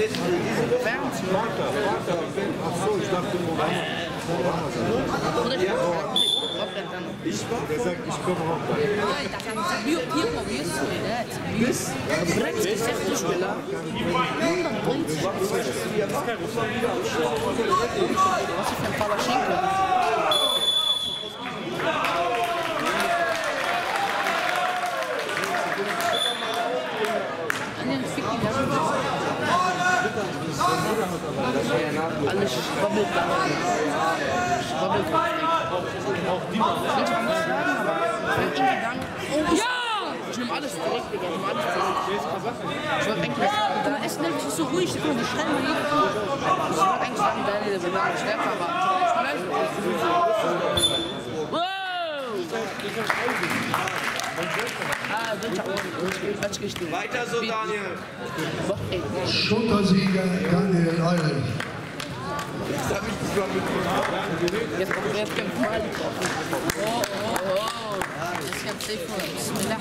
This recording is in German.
Achso, ich dachte, Moment. Ich war der sagt, ich komme auch da. Bis? Alles schwabbelt da. Schwabbelt Auch die mal. Ich wenn. Oh, ja! Ich nehme alles zurück, Digga. Ich nehme alles zurück. Ich wollte eigentlich. Da ist nämlich so ruhig, guck mal, die schreien mir Ich wollte eigentlich sagen, Daniel, wir waren stärker, aber Weiter so, Daniel. Schuttersieger Daniel Eulrich. Jetzt kommt jetzt kommt mal. Oh, oh, oh. Das ist ganz safe. Bismillah.